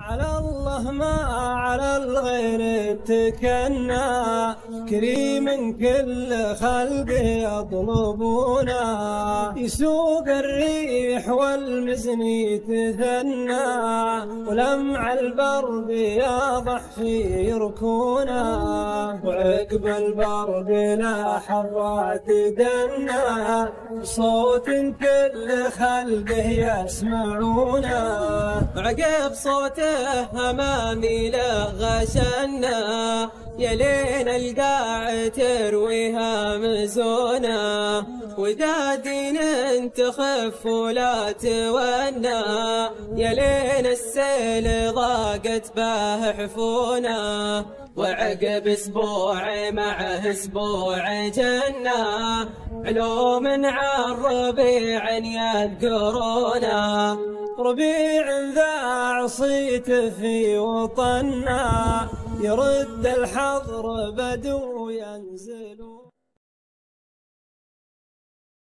على الله ما على الغير اتكلنا كريم كل خلق يطلبونا يسوق الريح والمزن يتثنى ولمع البرد يضح في ركونا وعقب البرد لا حرات دنا صوت كل خلقه يسمعونا. عقب صوته أمامي لغشنا يا لين القاع ترويها مزونا. وإذا دين تخف ولا تونا يا لين السيل ضاقت به حفونا. وعقب أسبوع مع أسبوع جنة. علوم عن ربيع يذكرونا ربيع ذا عصيت في وطنا يرد الحظر بدو ينزلون.